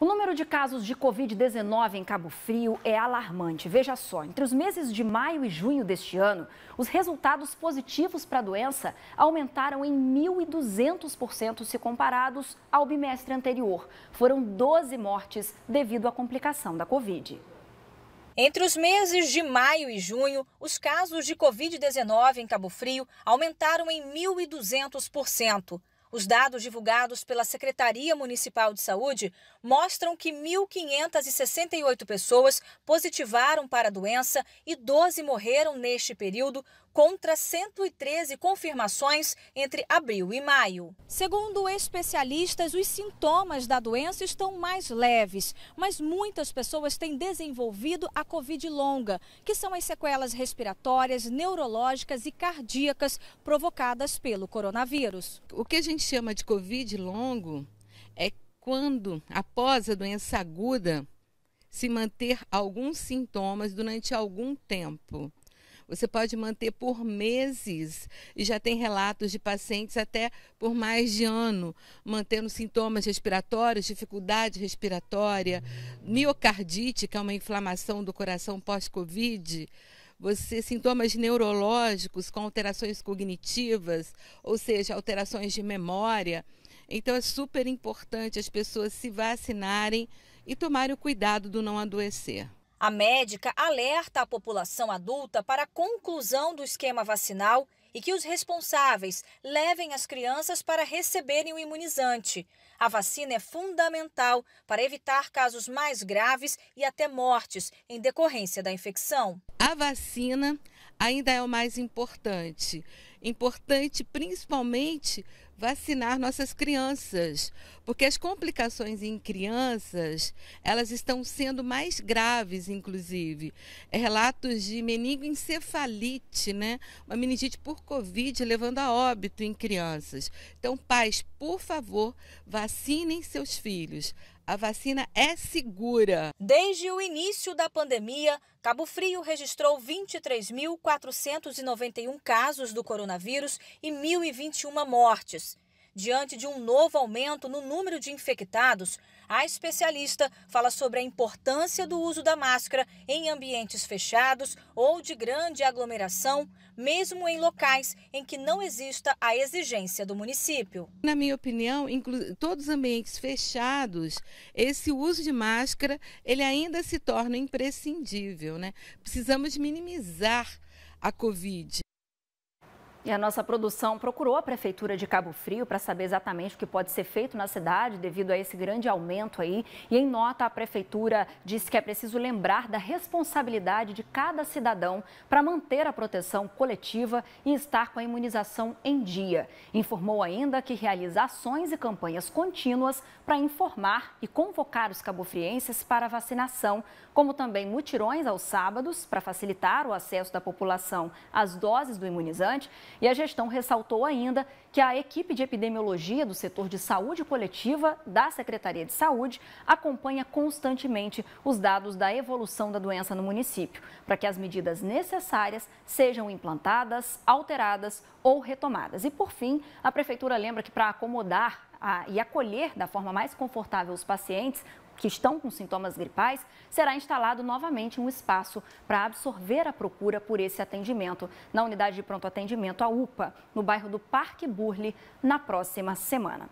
O número de casos de Covid-19 em Cabo Frio é alarmante. Veja só, entre os meses de maio e junho deste ano, os resultados positivos para a doença aumentaram em 1.200% se comparados ao bimestre anterior. Foram 12 mortes devido à complicação da Covid. Entre os meses de maio e junho, os casos de Covid-19 em Cabo Frio aumentaram em 1.200%. Os dados divulgados pela Secretaria Municipal de Saúde mostram que 1.568 pessoas positivaram para a doença e 12 morreram neste período, contra 113 confirmações entre abril e maio. Segundo especialistas, os sintomas da doença estão mais leves, mas muitas pessoas têm desenvolvido a Covid longa, que são as sequelas respiratórias, neurológicas e cardíacas provocadas pelo coronavírus. O que a gente chama de Covid longo é quando, após a doença aguda, se manter alguns sintomas durante algum tempo. Você pode manter por meses e já tem relatos de pacientes até por mais de ano, mantendo sintomas respiratórios, dificuldade respiratória, miocardite, que é uma inflamação do coração pós-Covid você sintomas neurológicos com alterações cognitivas, ou seja, alterações de memória. Então é super importante as pessoas se vacinarem e tomarem o cuidado do não adoecer. A médica alerta a população adulta para a conclusão do esquema vacinal e que os responsáveis levem as crianças para receberem o imunizante. A vacina é fundamental para evitar casos mais graves e até mortes em decorrência da infecção. A vacina ainda é o mais importante. Importante principalmente vacinar nossas crianças, porque as complicações em crianças, elas estão sendo mais graves, inclusive. É relatos de meningoencefalite, né? Uma meningite por Covid levando a óbito em crianças. Então, pais, por favor, vacinem seus filhos. A vacina é segura. Desde o início da pandemia, Cabo Frio registrou 23.491 casos do coronavírus e 1.021 mortes. Diante de um novo aumento no número de infectados, a especialista fala sobre a importância do uso da máscara em ambientes fechados ou de grande aglomeração, mesmo em locais em que não exista a exigência do município. Na minha opinião, todos os ambientes fechados, esse uso de máscara, ele ainda se torna imprescindível, né? Precisamos minimizar a Covid. E a nossa produção procurou a Prefeitura de Cabo Frio para saber exatamente o que pode ser feito na cidade devido a esse grande aumento aí. E em nota, a Prefeitura disse que é preciso lembrar da responsabilidade de cada cidadão para manter a proteção coletiva e estar com a imunização em dia. Informou ainda que realiza ações e campanhas contínuas para informar e convocar os cabofrienses para a vacinação, como também mutirões aos sábados para facilitar o acesso da população às doses do imunizante e a gestão ressaltou ainda que a equipe de epidemiologia do setor de saúde coletiva da Secretaria de Saúde acompanha constantemente os dados da evolução da doença no município, para que as medidas necessárias sejam implantadas, alteradas ou retomadas. E, por fim, a Prefeitura lembra que para acomodar a, e acolher da forma mais confortável os pacientes, que estão com sintomas gripais, será instalado novamente um espaço para absorver a procura por esse atendimento na unidade de pronto atendimento, a UPA, no bairro do Parque Burle, na próxima semana.